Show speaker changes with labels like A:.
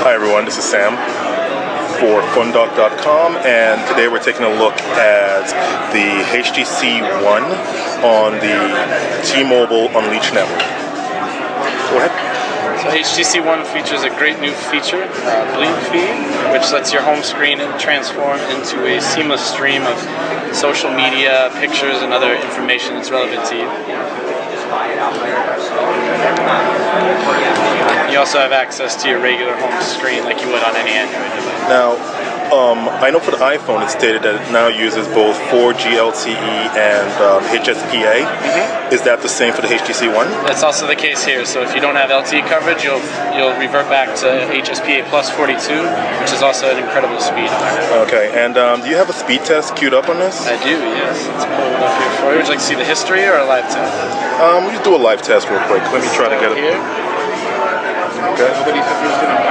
A: Hi everyone, this is Sam for PhoneDog.com and today we're taking a look at the HTC One on the T-Mobile Unleash network. Go ahead.
B: So HTC One features a great new feature, uh, Bleed Feed, which lets your home screen transform into a seamless stream of social media, pictures, and other information that's relevant to you. Also have access to your regular home screen like you would on any Android device.
A: Now, um, I know for the iPhone it stated that it now uses both 4G LTE and um, HSPA. Mm-hmm. Is that the same for the HTC One?
B: That's also the case here. So if you don't have LTE coverage, you'll you'll revert back to HSPA plus 42, which is also an incredible speed.
A: Okay, and um, do you have a speed test queued up on this?
B: I do. Yes, let's pull it up here for you. Would you like to see the history or a live test?
A: Um, we just do a live test real quick. Let me try to get it.
B: Here. per gli Stati Uniti